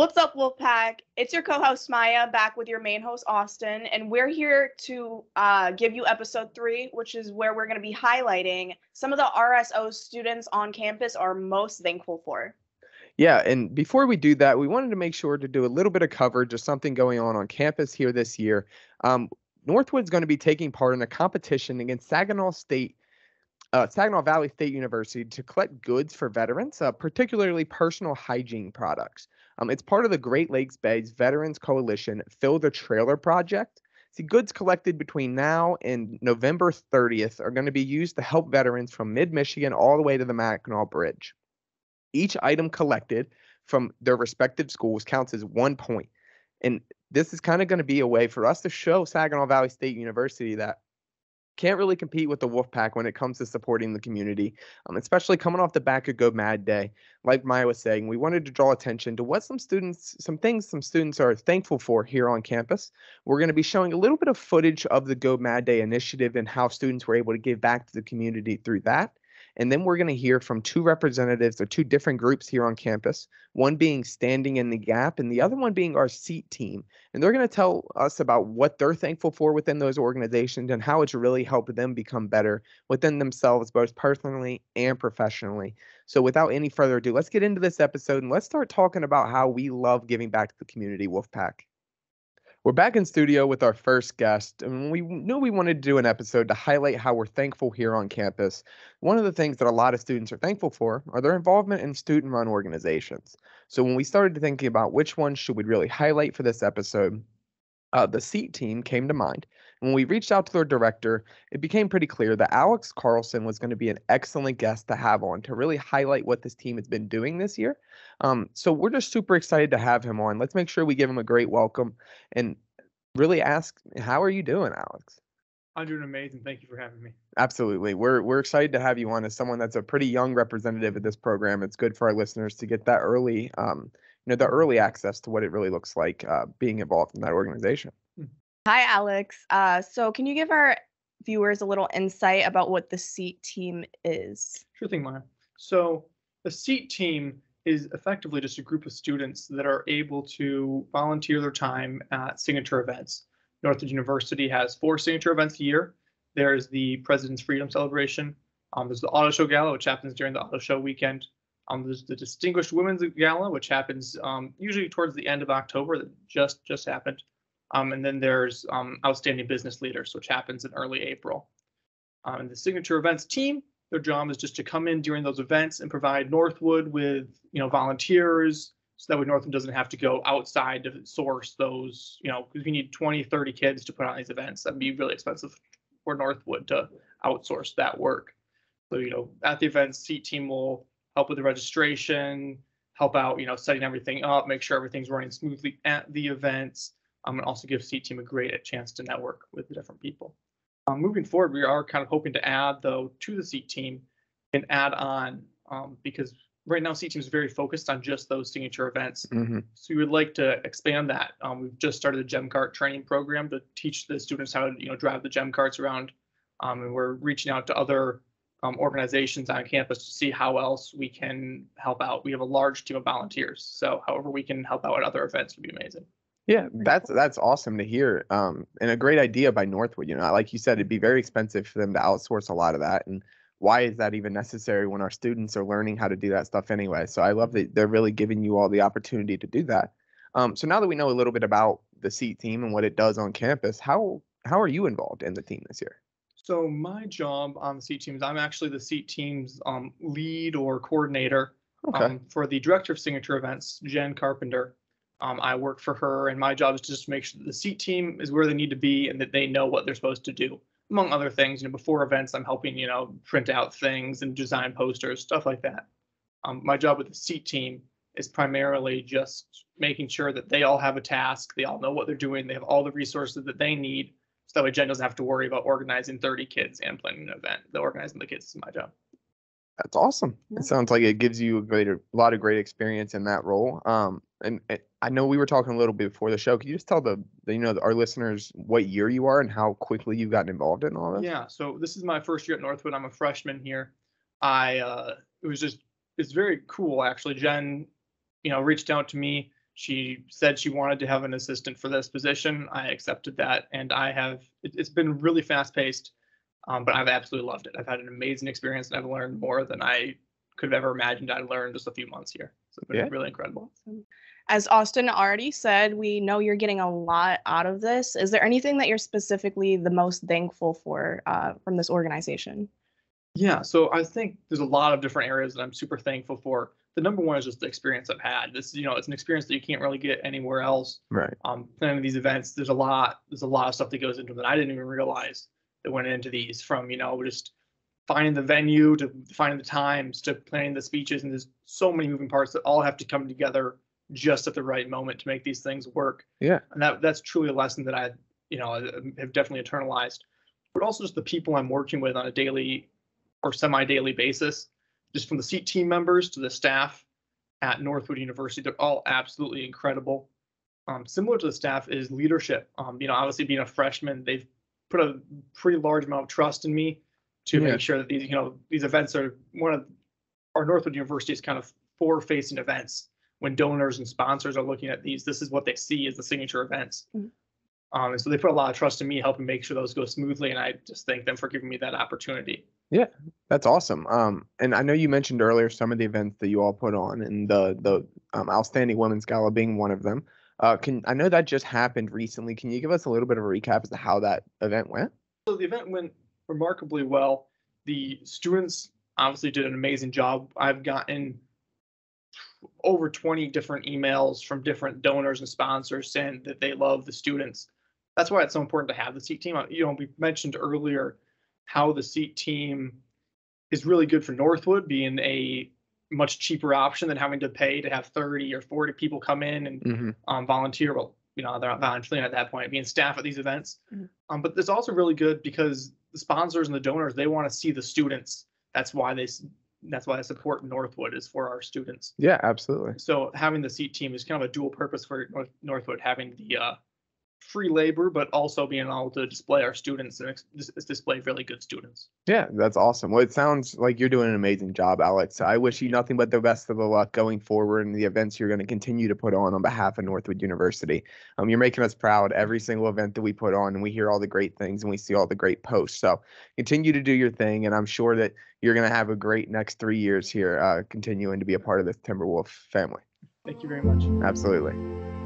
What's up, Wolfpack? It's your co-host Maya back with your main host Austin, and we're here to uh, give you episode three, which is where we're going to be highlighting some of the RSO students on campus are most thankful for. Yeah, and before we do that, we wanted to make sure to do a little bit of coverage of something going on on campus here this year. Um, Northwood's going to be taking part in a competition against Saginaw State uh, Saginaw Valley State University to collect goods for veterans, uh, particularly personal hygiene products. Um, it's part of the Great Lakes Bays Veterans Coalition Fill the Trailer Project. See, goods collected between now and November 30th are going to be used to help veterans from mid Michigan all the way to the Mackinac Bridge. Each item collected from their respective schools counts as one point. And this is kind of going to be a way for us to show Saginaw Valley State University that can't really compete with the Wolfpack when it comes to supporting the community, um, especially coming off the back of Go Mad Day. Like Maya was saying, we wanted to draw attention to what some students, some things some students are thankful for here on campus. We're going to be showing a little bit of footage of the Go Mad Day initiative and how students were able to give back to the community through that. And then we're going to hear from two representatives or two different groups here on campus, one being Standing in the Gap and the other one being our SEAT team. And they're going to tell us about what they're thankful for within those organizations and how it's really helped them become better within themselves, both personally and professionally. So without any further ado, let's get into this episode and let's start talking about how we love giving back to the community, Wolfpack. We're back in studio with our first guest, and we knew we wanted to do an episode to highlight how we're thankful here on campus. One of the things that a lot of students are thankful for are their involvement in student run organizations. So, when we started thinking about which ones should we really highlight for this episode, uh, the SEAT team came to mind. When we reached out to their director, it became pretty clear that Alex Carlson was going to be an excellent guest to have on to really highlight what this team has been doing this year. Um, so we're just super excited to have him on. Let's make sure we give him a great welcome and really ask, how are you doing, Alex? I'm doing amazing. Thank you for having me. Absolutely. We're we're excited to have you on as someone that's a pretty young representative of this program. It's good for our listeners to get that early um, you know, the early access to what it really looks like uh, being involved in that organization. Hi, Alex. Uh, so, can you give our viewers a little insight about what the SEAT team is? Sure thing, Maya. So, the SEAT team is effectively just a group of students that are able to volunteer their time at signature events. Northwood University has four signature events a year. There's the President's Freedom Celebration. Um, there's the Auto Show Gala, which happens during the Auto Show weekend. Um, there's the Distinguished Women's Gala, which happens um, usually towards the end of October. That just just happened. Um, and then there's um, Outstanding Business Leaders, which happens in early April. Um, and the signature events team, their job is just to come in during those events and provide Northwood with, you know, volunteers, so that way Northwood doesn't have to go outside to source those, you know, because we need 20, 30 kids to put on these events. That'd be really expensive for Northwood to outsource that work. So, you know, at the events, SEAT team will help with the registration, help out, you know, setting everything up, make sure everything's running smoothly at the events, um, and also give SEAT team a great chance to network with the different people. Um, moving forward, we are kind of hoping to add though to the SEAT team and add on um, because right now SEAT team is very focused on just those signature events. Mm-hmm. So we would like to expand that. Um, we've just started a gem cart training program to teach the students how to you know drive the gem carts around, um, and we're reaching out to other um, organizations on campus to see how else we can help out. We have a large team of volunteers, so however we can help out at other events would be amazing. Yeah, that's that's awesome to hear, um, and a great idea by Northwood. You know, like you said, it'd be very expensive for them to outsource a lot of that, and why is that even necessary when our students are learning how to do that stuff anyway? So I love that they're really giving you all the opportunity to do that. Um, so now that we know a little bit about the SEAT team and what it does on campus, how how are you involved in the team this year? So my job on the SEAT team is I'm actually the SEAT team's um, lead or coordinator Okay. um, for the director of signature events, Jen Carpenter. Um, I work for her, and my job is to just make sure that the SEAT team is where they need to be and that they know what they're supposed to do. Among other things, you know, before events, I'm helping you know print out things and design posters, stuff like that. Um, my job with the SEAT team is primarily just making sure that they all have a task, they all know what they're doing, they have all the resources that they need, so that way Jen doesn't have to worry about organizing 30 kids and planning an event. The organizing the kids is my job. That's awesome. Yeah. It sounds like it gives you a greater, a lot of great experience in that role. Um, and, and I know we were talking a little bit before the show. Can you just tell the, the you know our listeners what year you are and how quickly you've gotten involved in all this? Yeah, so this is my first year at Northwood. I'm a freshman here. I uh, it was just it's very cool actually. Jen, you know, reached out to me. She said she wanted to have an assistant for this position. I accepted that, and I have. It, it's been really fast paced, um, but I've absolutely loved it. I've had an amazing experience, and I've learned more than I could have ever imagined I'd learn just a few months here. So it's been Yeah. really incredible. Awesome. As Austin already said, we know you're getting a lot out of this. Is there anything that you're specifically the most thankful for uh, from this organization? Yeah, so I think there's a lot of different areas that I'm super thankful for. The number one is just the experience I've had. This, you know, it's an experience that you can't really get anywhere else. Right. Um, planning these events, there's a lot, there's a lot of stuff that goes into them that I didn't even realize that went into these. From you know, just finding the venue to finding the times to planning the speeches, and there's so many moving parts that all have to come together just at the right moment to make these things work. Yeah. And that that's truly a lesson that I, you know, have definitely internalized. But also just the people I'm working with on a daily or semi-daily basis, just from the seat team members to the staff at Northwood University, they're all absolutely incredible. Um, similar to the staff is leadership. Um, you know, obviously being a freshman, they've put a pretty large amount of trust in me to Yeah. make sure that these, you know, these events are one of our Northwood University's kind of forward-facing events. When donors and sponsors are looking at these, this is what they see as the signature events. Mhm. Um, and so they put a lot of trust in me, helping make sure those go smoothly, and I just thank them for giving me that opportunity. Yeah, that's awesome. Um, and I know you mentioned earlier some of the events that you all put on, and the the um, outstanding women's gala being one of them. Uh, can I know that just happened recently? Can you give us a little bit of a recap as to how that event went? So the event went remarkably well. The students obviously did an amazing job. I've gotten over 20 different emails from different donors and sponsors saying that they love the students. That's why it's so important to have the seat team. Uh, You know, we mentioned earlier how the seat team is really good for Northwood being a much cheaper option than having to pay to have 30 or 40 people come in and Mm-hmm. um, volunteer. Well, you know, they're not volunteering at that point, being staff at these events. Mhm. Um, but it's also really good because the sponsors and the donors they want to see the students. That's why they s- that's why I support Northwood is for our students. Yeah, absolutely. So having the seat team is kind of a dual purpose for North, Northwood, having the uh, free labor, but also being able to display our students and display really good students. Yeah, that's awesome. Well, it sounds like you're doing an amazing job, Alex. I wish you nothing but the best of the luck going forward in the events you're going to continue to put on on behalf of Northwood University. Um, you're making us proud every single event that we put on, and we hear all the great things and we see all the great posts. So continue to do your thing, and I'm sure that you're going to have a great next three years here, uh, continuing to be a part of this Timberwolf family. Thank you very much. Absolutely.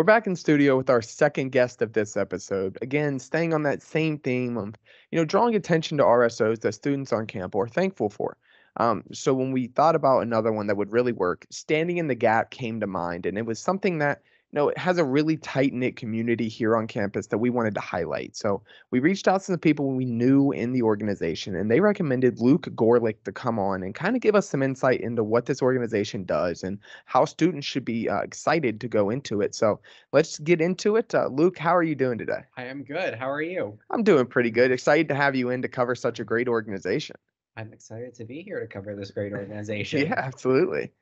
We're back in studio with our second guest of this episode. Again, staying on that same theme of, you know, drawing attention to RSOs that students on camp are thankful for. Um, so when we thought about another one that would really work, standing in the gap came to mind, and it was something that know, it has a really tight knit community here on campus that we wanted to highlight. So we reached out to some people we knew in the organization, and they recommended Luke Gorlick to come on and kind of give us some insight into what this organization does and how students should be uh, excited to go into it. So let's get into it. Uh, Luke, how are you doing today? I am good. How are you? I'm doing pretty good. Excited to have you in to cover such a great organization. I'm excited to be here to cover this great organization. Yeah, absolutely.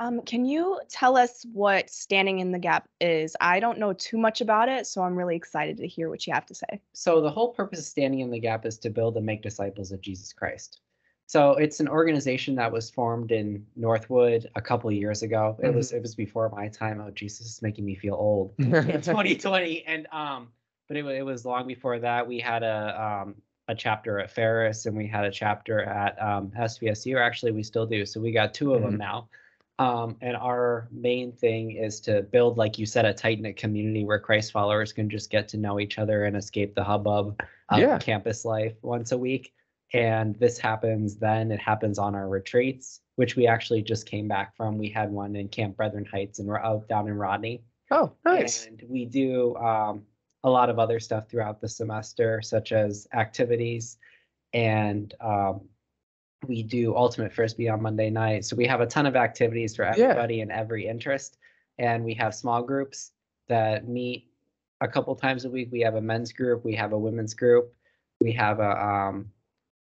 Um, can you tell us what Standing in the Gap is? I don't know too much about it, so I'm really excited to hear what you have to say. So the whole purpose of Standing in the Gap is to build and make disciples of Jesus Christ. So it's an organization that was formed in Northwood a couple of years ago. It was it was before my time. Oh, Jesus is making me feel old. in 2020, and um, but it, wa- it was long before that. We had a um a chapter at Ferris, and we had a chapter at um, SVSU. Actually, we still do. So we got two of them now. Um, and our main thing is to build, like you said, a tight knit community where Christ followers can just get to know each other and escape the hubbub of Yeah. campus life once a week. And this happens then, it happens on our retreats, which we actually just came back from. We had one in Camp Brethren Heights and we're out down in Rodney. oh, nice. And we do um, a lot of other stuff throughout the semester, such as activities, and um, we do Ultimate Frisbee on Monday night. So we have a ton of activities for Yeah. everybody and every interest. And we have small groups that meet a couple times a week. We have a men's group, we have a women's group, we have a um,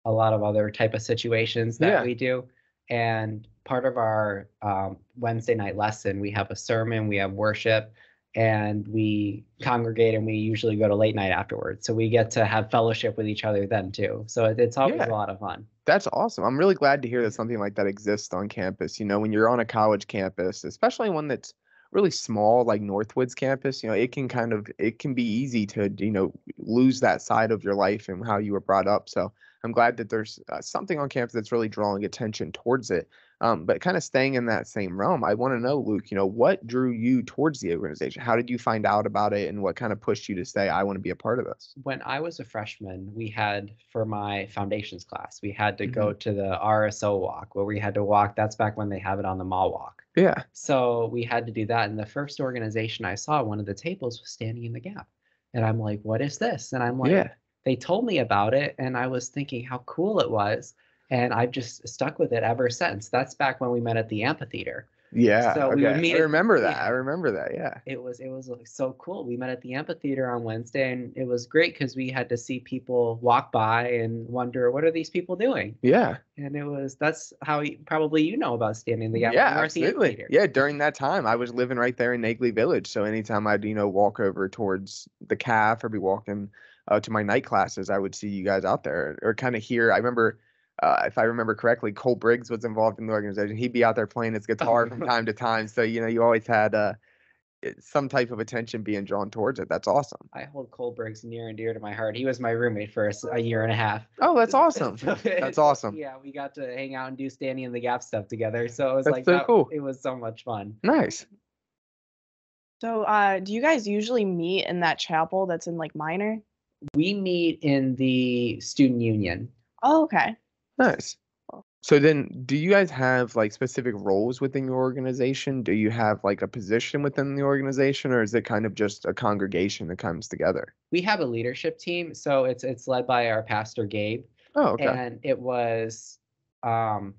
a lot of other type of situations that Yeah. we do. And part of our um, Wednesday night lesson, we have a sermon, we have worship, and we congregate and we usually go to late night afterwards. So we get to have fellowship with each other then too. So it's always Yeah. a lot of fun. That's awesome. I'm really glad to hear that something like that exists on campus. You know, when you're on a college campus, especially one that's really small like Northwoods campus, you know, it can kind of it can be easy to, you know, lose that side of your life and how you were brought up. So I'm glad that there's uh, something on campus that's really drawing attention towards it. Um, but kind of staying in that same realm, I want to know, Luke, you know, what drew you towards the organization? How did you find out about it and what kind of pushed you to say, I want to be a part of this? When I was a freshman, we had for my foundations class, we had to go to the RSO walk where we had to walk. That's back when they have it on the mall walk. Yeah. So we had to do that. And the first organization I saw, one of the tables was standing in the gap. And I'm like, what is this? And I'm like, Yeah. They told me about it. And I was thinking how cool it was. And I've just stuck with it ever since. That's back when we met at the amphitheater. Yeah. So we would meet I at- remember that. yeah. I remember that. Yeah. It was it was like so cool. We met at the amphitheater on Wednesday and it was great because we had to see people walk by and wonder what are these people doing? Yeah. And it was that's how you, probably you know about standing in the gap. yeah, absolutely. Yeah, during that time, I was living right there in Nagley Village. So anytime I'd you know walk over towards the calf or be walking uh, to my night classes, I would see you guys out there or kind of hear. I remember. Uh, if I remember correctly, Cole Briggs was involved in the organization. He'd be out there playing his guitar from time to time. So you know, you always had uh, some type of attention being drawn towards it. That's awesome. I hold Cole Briggs near and dear to my heart. He was my roommate for a year and a half. Oh, that's awesome. So That's awesome. Yeah, we got to hang out and do standing in the gap stuff together. So it was That's like so that- cool. it was so much fun. Nice. So, uh, do you guys usually meet in that chapel that's in like Minor? We meet in the student union. Oh, okay. Nice. So then, do you guys have like specific roles within your organization? Do you have like a position within the organization, or is it kind of just a congregation that comes together? We have a leadership team, so it's it's led by our pastor Gabe. Oh, okay. and it was um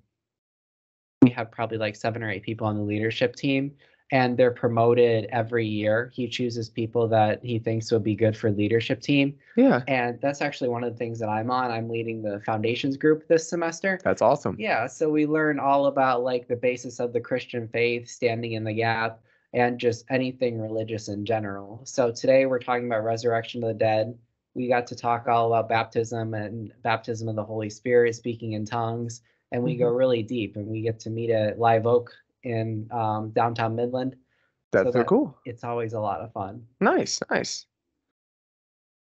we have probably like seven or eight people on the leadership team and they're promoted every year. He chooses people that he thinks will be good for leadership team. Yeah, and that's actually one of the things that i'm on. I'm leading the foundations group this semester. That's awesome. yeah so we learn all about like the basis of the christian faith standing in the gap and just anything religious in general. So today we're talking about resurrection of the dead. We got to talk all about baptism and baptism of the holy spirit speaking in tongues and we go mm-hmm. really deep and we get to meet at live oak in um, downtown midland That's so, that- cool. it's always a lot of fun Nice, nice.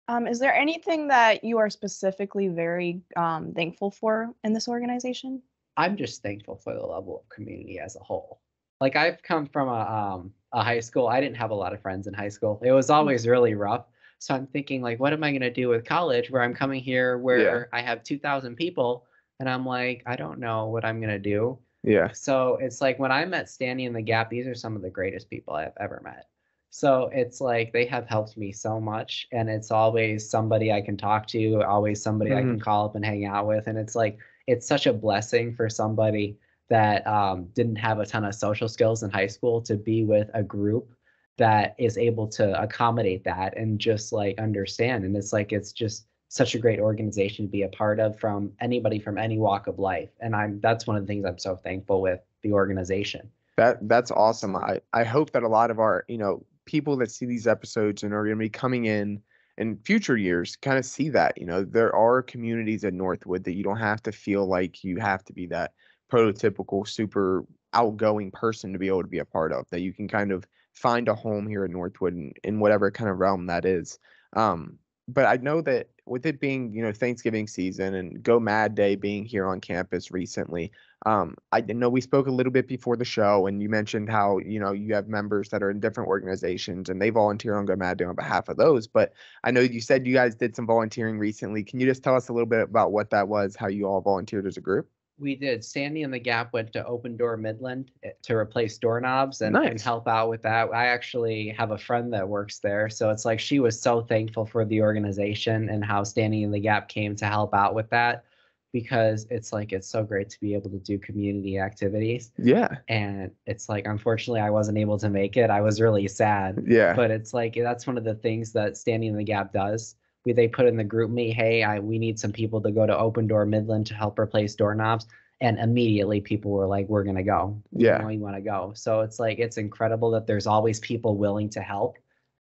Um, is there anything that you are specifically very um, thankful for in this organization? I'm just thankful for the level of community as a whole. Like I've come from a um a high school. I didn't have a lot of friends in high school. It was always really rough. So I'm thinking like, what am I gonna do with college where I'm coming here where I have two thousand people and I'm like, I don't know what I'm gonna do. Yeah. So it's like when I met Standing in the Gap, these are some of the greatest people I've ever met. So it's like they have helped me so much, and it's always somebody I can talk to, always somebody I can call up and hang out with, and it's like it's such a blessing for somebody that um, didn't have a ton of social skills in high school to be with a group that is able to accommodate that and just like understand. And it's like it's just such a great organization to be a part of from anybody from any walk of life. And I'm that's one of the things I'm so thankful with the organization. That that's awesome. I I hope that a lot of our, you know, people that see these episodes and are going to be coming in in future years kind of see that, you know, there are communities at Northwood that you don't have to feel like you have to be that prototypical super outgoing person to be able to be a part of that you can kind of find a home here at Northwood in, in whatever kind of realm that is. Um, but I know that with it being, you know, Thanksgiving season and Go Mad Day being here on campus recently, um, I know we spoke a little bit before the show, and you mentioned how you know you have members that are in different organizations and they volunteer on Go Mad Day on behalf of those. But I know you said you guys did some volunteering recently. Can you just tell us a little bit about what that was, how you all volunteered as a group? We did Standing in the Gap went to Open Door Midland eh, to replace doorknobs and, and help out with that. I actually have a friend that works there. So it's like she was so thankful for the organization and how Standing in the Gap came to help out with that because it's like it's so great to be able to do community activities. Yeah, And it's like unfortunately I wasn't able to make it. I was really sad. yeah, But it's like that's one of the things that Standing in the Gap does. We, they put in the GroupMe, hey, I, we need some people to go to Open Door Midland to help replace doorknobs. And immediately people were like, we're going to go. Yeah. know you want to go. So it's like, it's incredible that there's always people willing to help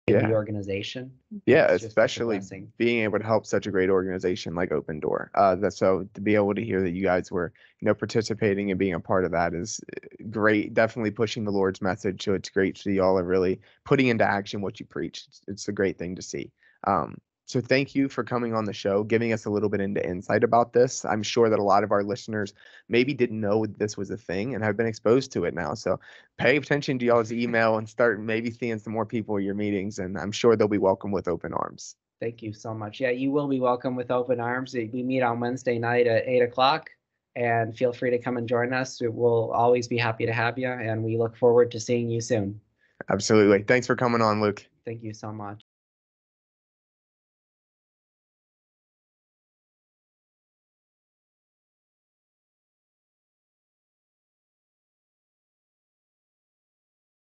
in Yeah. the organization. yeah. It's just such a Especially being able to help such a great organization like Open Door. Uh, that so to be able to hear that you guys were, you know, participating and being a part of that is uh, great. Definitely pushing the Lord's message. So it's great to see y'all are really putting into action what you preach. It's, it's a great thing to see. Um, so thank you for coming on the show, giving us a little bit into insight about this. I'm sure that a lot of our listeners maybe didn't know this was a thing and have been exposed to it now. So pay attention to y'all's email and start maybe seeing some more people at your meetings, and I'm sure they'll be welcome with open arms. Thank you so much. Yeah, you will be welcome with open arms. We meet on Wednesday night at eight o'clock. And feel free to come and join us. We'll always be happy to have you. And we look forward to seeing you soon. Absolutely. Thanks for coming on, Luke. Thank you so much.